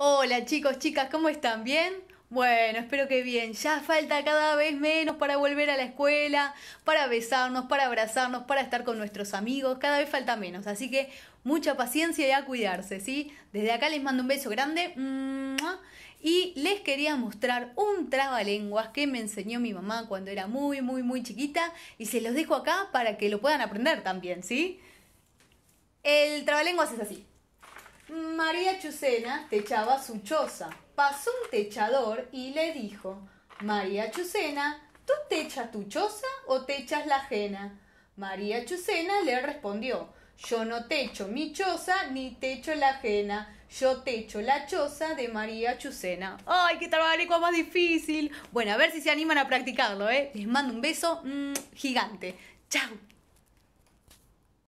Hola chicos, chicas, ¿cómo están? ¿Bien? Bueno, espero que bien. Ya falta cada vez menos para volver a la escuela, para besarnos, para abrazarnos, para estar con nuestros amigos. Cada vez falta menos. Así que mucha paciencia y a cuidarse, ¿sí? Desde acá les mando un beso grande. Y les quería mostrar un trabalenguas que me enseñó mi mamá cuando era muy, muy, muy chiquita. Y se los dejo acá para que lo puedan aprender también, ¿sí? El trabalenguas es así. María Chucena techaba su choza. Pasó un techador y le dijo, María Chucena, ¿tú techas tu choza o techas la ajena? María Chucena le respondió, yo no techo mi choza ni techo la ajena, yo techo la choza de María Chucena. ¡Ay, qué trabajo más difícil! Bueno, a ver si se animan a practicarlo, ¿eh? Les mando un beso mm, gigante. ¡Chao!